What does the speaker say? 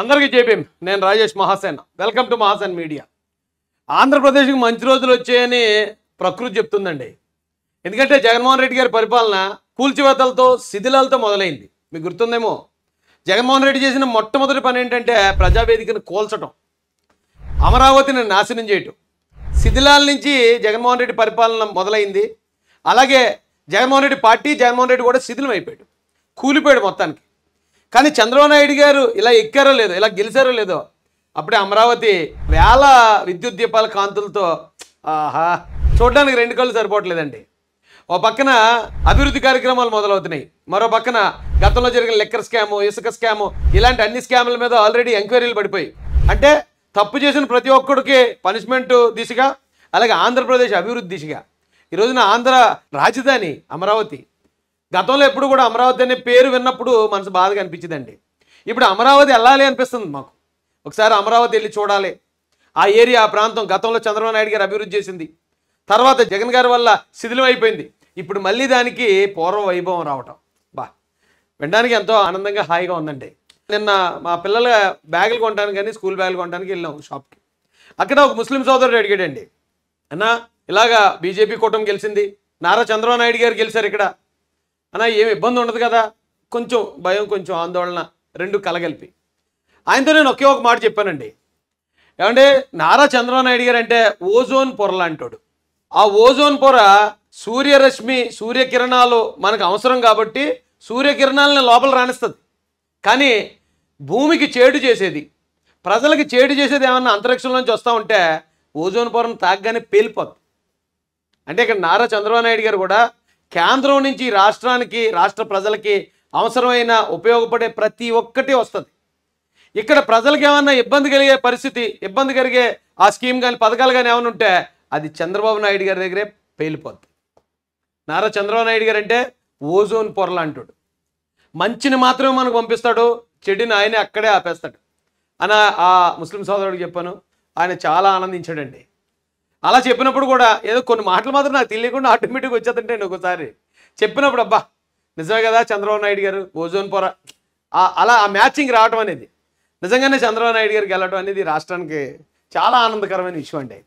అందరికీ చెప్పాం నేను Rajesh Mahasen. Welcome to Mahasen media ఆంధ్రప్రదేశ్కి మంచి రోజులు వచ్చాయని ప్రకృతి చెప్తుందండి. ఎందుకంటే జగన్మోహన్ రెడ్డి గారి పరిపాలన కూల్చివేతలతో శిథిలాలతో మొదలైంది. మీకు గుర్తుందేమో? జగన్మోహన్ రెడ్డి చేసిన మొట్టమొదటి పని ఏంటంటే ప్రజావేదికను కోల్చటం. అమరావతిని నాశనం చేయటం. శిథిలాల నుంచి జగన్మోహన్ రెడ్డి పరిపాలన మొదలైంది. అలాగే జగన్మోహన్ రెడ్డి పార్టీ జగన్మోహన్ రెడ్డి కూడా శిథిలం అయిపోయాడు. కూలిపోయాడు మొత్తానికి. కానీ చంద్రబాబు నాయుడు గారు ఇలా ఎక్కారో లేదో ఇలా గెలిచారో లేదో అప్పుడే అమరావతి వేల విద్యుత్ దీపాల కాంతులతో ఆహా చూడడానికి రెండు కళ్ళు సరిపోవట్లేదండి. ఓ పక్కన అభివృద్ధి కార్యక్రమాలు మొదలవుతున్నాయి. మరో పక్కన గతంలో జరిగిన లెక్కర్ స్కాము ఇసుక స్కాము ఇలాంటి అన్ని స్కాముల మీద ఆల్రెడీ ఎంక్వైరీలు పడిపోయి. అంటే తప్పు చేసిన ప్రతి ఒక్కడికి పనిష్మెంట్ దిశగా అలాగే ఆంధ్రప్రదేశ్ అభివృద్ధి దిశగా. ఈ రోజున ఆంధ్ర రాజధాని అమరావతి గతంలో ఎప్పుడు కూడా అమరావతి అనే పేరు విన్నప్పుడు మనసు బాధగా అనిపించిందండి. ఇప్పుడు అమరావతి వెళ్ళాలి అనిపిస్తుంది మాకు. ఒకసారి అమరావతి వెళ్ళి చూడాలి. ఆ ఏరియా ఆ ప్రాంతం గతంలో చంద్రబాబు నాయుడు గారు అభివృద్ధి చేసింది. తర్వాత జగన్ గారి వల్ల శిథిలం అయిపోయింది. ఇప్పుడు మళ్ళీ దానికి పూర్వ వైభవం రావటం. బా వినడానికి ఎంతో ఆనందంగా హాయిగా ఉందండి. నిన్న మా పిల్లల బ్యాగులు కొనడానికి కానీ స్కూల్ బ్యాగులు కొనడానికి వెళ్ళాం షాప్కి. అక్కడ ఒక ముస్లిం సోదరుడు అడిగాడండి. అన్నా ఇలాగా బీజేపీ కూటమి గెలిచింది. నారా చంద్రబాబు నాయుడు గారు గెలిచారు ఇక్కడ. అన్నా ఏమి ఇబ్బంది ఉండదు కదా? కొంచెం భయం కొంచెం ఆందోళన రెండు కలగలిపి. ఆయనతో నేను ఒకే ఒక మాట చెప్పానండి. ఏమంటే నారా చంద్రబాబు నాయుడు గారు అంటే ఓజోన్ పొర లాంటాడు. ఆ ఓజోన్ పొర సూర్యరశ్మి సూర్యకిరణాలు మనకు అవసరం కాబట్టి సూర్యకిరణాలను లోపల రాణిస్తుంది. కానీ భూమికి చేడు చేసేది ప్రజలకి చేడు చేసేది ఏమన్నా అంతరిక్షంలోంచి వస్తూ ఉంటే ఓజోన్ పొరను తాగ్గానే పేలిపోద్ది. అంటే ఇక్కడ నారా చంద్రబాబు నాయుడు గారు కూడా కేంద్రం నుంచి రాష్ట్రానికి రాష్ట్ర ప్రజలకి అవసరమైన ఉపయోగపడే ప్రతి ఒక్కటి వస్తుంది. ఇక్కడ ప్రజలకు ఏమన్నా ఇబ్బంది కలిగే పరిస్థితి ఇబ్బంది కలిగే ఆ స్కీమ్ కానీ పథకాలు కానీ ఏమైనా ఉంటే అది చంద్రబాబు నాయుడు గారి దగ్గరే పేలిపోద్ది. నారా చంద్రబాబు నాయుడు గారు అంటే ఓజోన్ పొరలు అంటాడు. మంచిని మాత్రమే మనకు పంపిస్తాడు చెడుని ఆయనే అక్కడే ఆపేస్తాడు. అని ఆ ముస్లిం సోదరుడికి చెప్పాను ఆయన చాలా ఆనందించాడండి. అలా చెప్పినప్పుడు కూడా ఏదో కొన్ని మాటలు మాత్రం నాకు తెలియకుండా ఆటోమేటిక్గా వచ్చేదంటే ఒకసారి. చెప్పినప్పుడు అబ్బా నిజమే కదా చంద్రబాబు నాయుడు గారు ఓజోన్ పొర. అలా ఆ మ్యాచింగ్ రావడం అనేది. నిజంగానే చంద్రబాబు నాయుడు గారికి వెళ్ళడం అనేది రాష్ట్రానికి చాలా ఆనందకరమైన విషయం అండి.